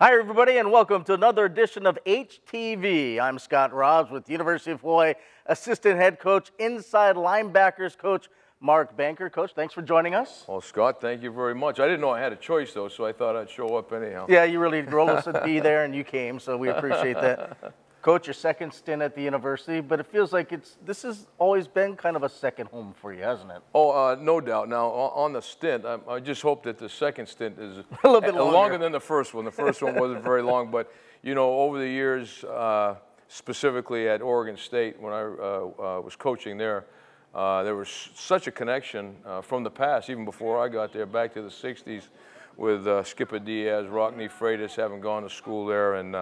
Hi, everybody, and welcome to another edition of HTV. I'm Scott Robbs with University of Hawaii Assistant Head Coach, Inside Linebackers Coach Mark Banker. Coach, thanks for joining us. Well, Scott, thank you very much. I didn't know I had a choice, though, so I thought I'd show up anyhow. Yeah, you really rolled us to be there, and you came, so we appreciate that. Coach, your second stint at the university, but it feels like it's this has always been kind of a second home for you, hasn't it? Oh, uh, no doubt. Now, on the stint, I, I, just hope that the second stint is a little bit longer. longer than the first one. The first one wasn't very long, but you know, over the years, uh, specifically at Oregon State, when I uh, uh was coaching there, uh, there was such a connection uh, from the past, even before I got there, back to the '60s, with Skipper Diaz, Rockne Freitas, having gone to school there, and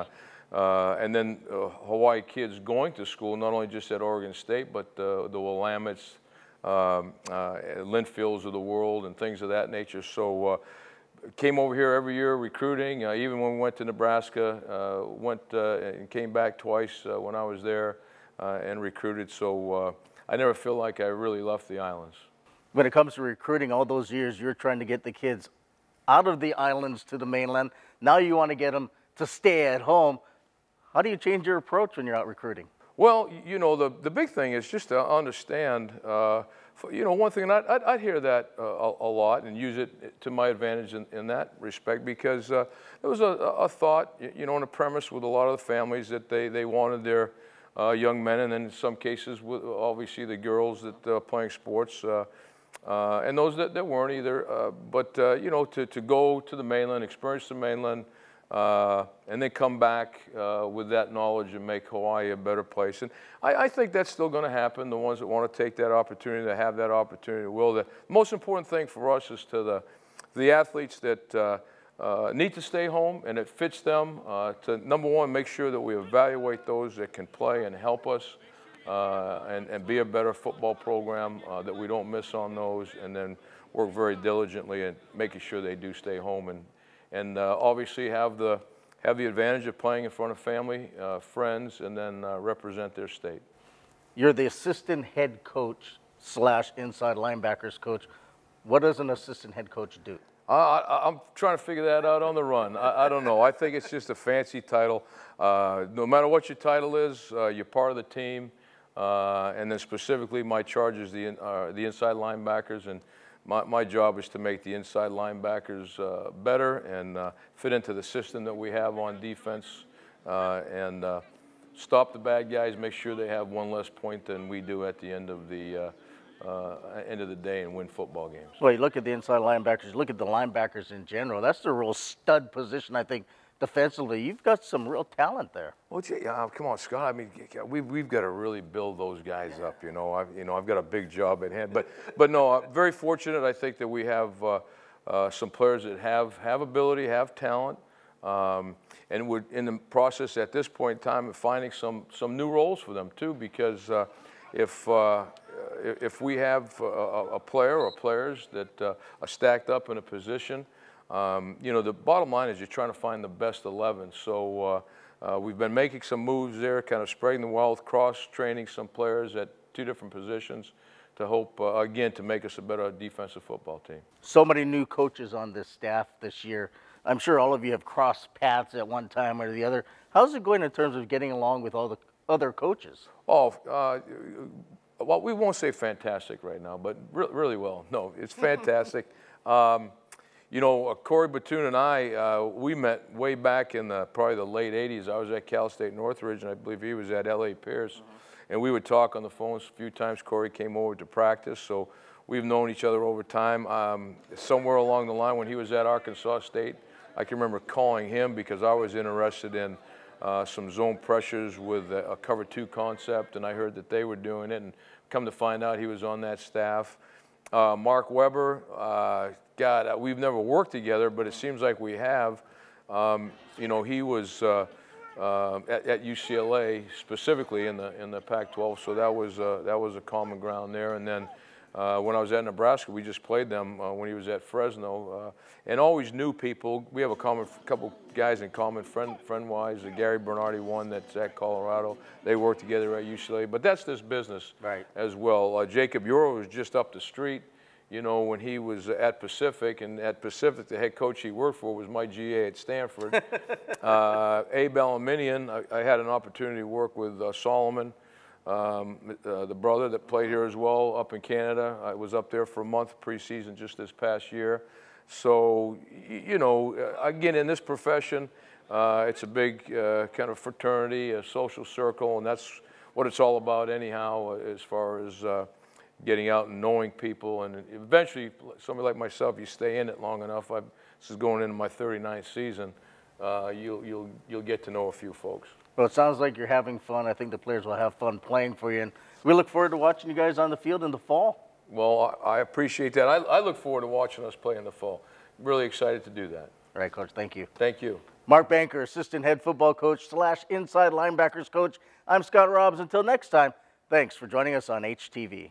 uh, and then uh, Hawaii kids going to school, not only just at Oregon State, but uh, the Willamettes, um, uh, Linfields of the world, and things of that nature. So uh, came over here every year recruiting. Uh, even when we went to Nebraska, went and came back twice when I was there and recruited. So I never feel like I really left the islands. When it comes to recruiting, all those years you're trying to get the kids out of the islands to the mainland. Now you want to get them to stay at home. How do you change your approach when you're out recruiting? Well, you know, the, the big thing is just to understand, uh, you know, one thing, and I'd, I'd hear that uh, a, a, lot and use it to my advantage in, in that respect because uh, there was a, a, thought, you know, in a premise with a lot of the families that they, they wanted their uh, young men, and then in some cases, obviously the girls that are playing sports, uh, uh, and those that, that weren't either, but, you know, to, to go to the mainland, experience the mainland, uh, and then come back uh, with that knowledge and make Hawaii a better place. And I, I think that's still going to happen. The ones that want to take that opportunity, to have that opportunity, will. The most important thing for us is to the, the athletes that uh, uh need to stay home and it fits them. Uh, to number one, make sure that we evaluate those that can play and help us. Uh, and, and be a better football program, that we don't miss on those, and then work very diligently at making sure they do stay home and, and uh, obviously have the, have the advantage of playing in front of family, uh, friends, and then uh, represent their state. You're the assistant head coach slash inside linebackers coach. What does an assistant head coach do? I, am trying to figure that out on the run. I, I, don't know. I think it's just a fancy title. Uh, no matter what your title is, uh, you're part of the team. Uh, and then specifically, my charge is the, the inside linebackers. And my, my job is to make the inside linebackers uh, better and uh, fit into the system that we have on defense uh, and uh, stop the bad guys, make sure they have one less point than we do at the end of the uh, uh, end of the day and win football games. Well, you look at the inside linebackers, look at the linebackers in general. That's the real stud position, I think, defensively, you've got some real talent there. Well, uh, come on, Scott. I mean, we've, we've got to really build those guys up. You know, I've you know I've got a big job at hand, but but no, I'm very fortunate. I think that we have uh, uh, some players that have have ability, have talent, um, and we're in the process at this point in time of finding some some new roles for them too. Because uh, if uh, if we have a, a, player or players that uh, are stacked up in a position um, you know, the bottom line is you're trying to find the best 11. So uh, uh, we've been making some moves there, kind of spreading the wealth, cross-training some players at two different positions to hope, uh, again, to make us a better defensive football team. So many new coaches on this staff this year. I'm sure all of you have crossed paths at one time or the other. How's it going in terms of getting along with all the other coaches? Oh, uh, well, we won't say fantastic right now, but re really well. No, it's fantastic. um, you know, uh, Corey Batoon and I, uh, we met way back in the, probably the late 80s. I was at Cal State Northridge, and I believe he was at L.A. Pierce. Mm -hmm. And we would talk on the phones a few times. Corey came over to practice, so we've known each other over time. Um, somewhere along the line when he was at Arkansas State, I can remember calling him because I was interested in uh, some zone pressures with a, a cover two concept, and I heard that they were doing it, and come to find out he was on that staff. Uh, Mark Weber, uh, God, uh, we've never worked together, but it seems like we have. Um, you know, he was uh, uh, at, at, UCLA specifically in the in the Pac-12, so that was uh, that was a common ground there. And then uh, when I was at Nebraska, we just played them uh, when he was at Fresno, and always knew people. We have a common couple guys in common, friend friend-wise. Gary Bernardi, one that's at Colorado. They work together at UCLA, but that's this business right. as well. Jacob Yoro was just up the street you know, when he was at Pacific, and at Pacific, the head coach he worked for was my GA at Stanford. uh, Abe Elimimian, I, I had an opportunity to work with uh, Solomon, um, uh, the brother that played here as well up in Canada. I was up there for a month preseason just this past year. So, you know, uh, again, in this profession, uh, it's a big uh, kind of fraternity, a social circle, and that's what it's all about, anyhow, as far as uh, getting out and knowing people. And eventually, somebody like myself, you stay in it long enough. I've, this is going into my 39th season. Uh, you'll, you'll, you'll get to know a few folks. Well, it sounds like you're having fun. I think the players will have fun playing for you. And we look forward to watching you guys on the field in the fall. Well, I I appreciate that. I, I look forward to watching us play in the fall. Really excited to do that. All right, Coach. Thank you. Thank you. Mark Banker, assistant head football coach slash inside linebackers coach. I'm Scott Robbs. Until next time, thanks for joining us on HTV.